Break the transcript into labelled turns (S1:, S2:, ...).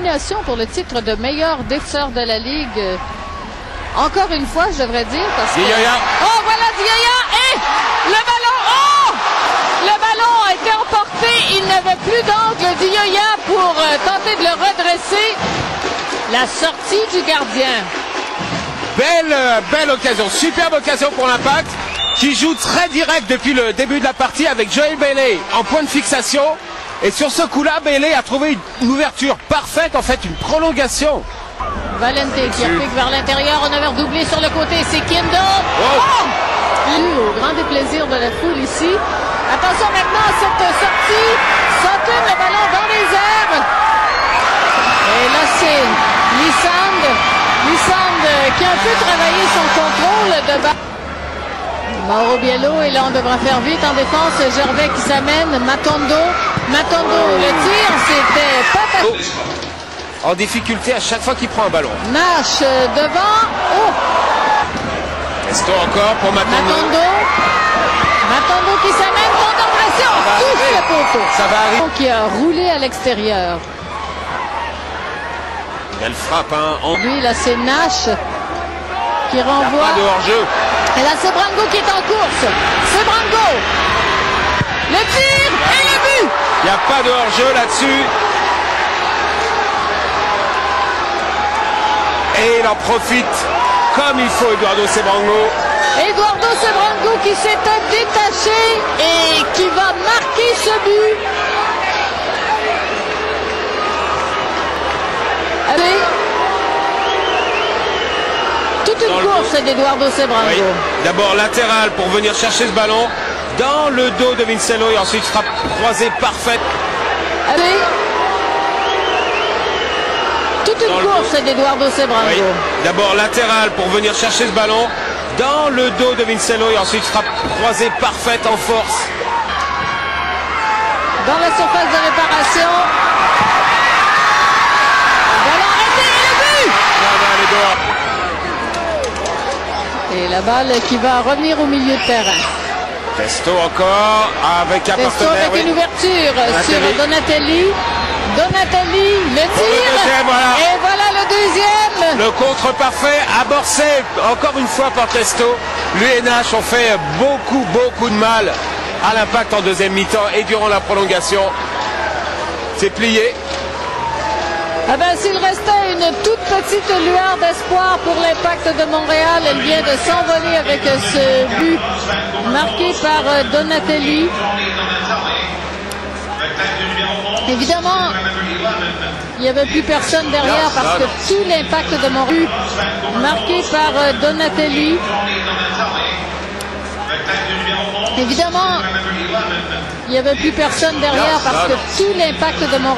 S1: nomination pour le titre de meilleur défenseur de la Ligue. Encore une fois, je devrais dire. Parce que...
S2: Dioya.
S1: Oh, voilà Dioya! Et le ballon! Oh! Le ballon a été emporté. Il n'avait plus d'angle Dioya pour euh, tenter de le redresser. La sortie du gardien.
S2: Belle, euh, belle occasion, superbe occasion pour l'impact qui joue très direct depuis le début de la partie avec Joël Bailey en point de fixation. Et sur ce coup-là, Bailey a trouvé une ouverture parfaite, en fait une prolongation.
S1: Valente qui applique vers l'intérieur. On avait redoublé sur le côté. C'est Kindo.
S2: Oh!
S1: Oh! Au grand déplaisir de la foule ici. Attention maintenant à cette sortie. Sautine le ballon dans les airs. Et là, c'est Lissand. Lissand qui a un peu travaillé son contrôle de balle. Mauro Biello et là on devra faire vite en défense. Gervais qui s'amène. Matondo. Matondo, le tir, c'était pas facile.
S2: En difficulté à chaque fois qu'il prend un ballon.
S1: Nash euh, devant. Oh!
S2: Testo encore pour Matondo.
S1: Matondo. Matondo qui s'amène. Contemplation.
S2: va
S1: Touche le poteau.
S2: Ça va arriver.
S1: Qui a roulé à l'extérieur.
S2: Belle frappe, hein. En...
S1: Lui, là, c'est Nash qui
S2: Il n'y a
S1: renvoie.
S2: pas de hors-jeu.
S1: Et là, c'est Brango qui est en course. C'est Brango. Le tir et le but.
S2: Il n'y a pas de hors-jeu là-dessus. Et il en profite comme il faut, Eduardo Sebrango.
S1: Eduardo Sebrango qui s'était détaché et qui va marquer ce but. Allez. Toute une course d'Eduardo Sebrango.
S2: Oui. D'abord latéral pour venir chercher ce ballon dans le dos de Vincello et ensuite frappe croisée parfaite.
S1: Allez. Toute une course d'Eduardo Sebrango.
S2: Oui. D'abord latéral pour venir chercher ce ballon dans le dos de Vincello et ensuite frappe croisée parfaite en force.
S1: Dans la surface de réparation. Et la balle qui va revenir au milieu de terrain.
S2: Testo encore avec un
S1: Testo
S2: partenaire.
S1: avec
S2: oui.
S1: une ouverture
S2: Donatelli.
S1: sur Donatelli. Donatelli, le tir.
S2: deuxième, voilà.
S1: Et voilà le deuxième.
S2: Le contre parfait amorcé encore une fois par Testo. Lui et Nash ont fait beaucoup, beaucoup de mal à l'impact en deuxième mi-temps et durant la prolongation. C'est plié.
S1: Ah ben, s'il restait une toute petite lueur d'espoir pour l'impact de Montréal, elle vient de s'envoler avec ce but marqué par euh, Donatelli. Évidemment, il n'y avait plus personne derrière parce que tout l'impact de Montréal marqué par euh, Donatelli. Évidemment, il n'y avait plus personne derrière parce que tout l'impact de Montréal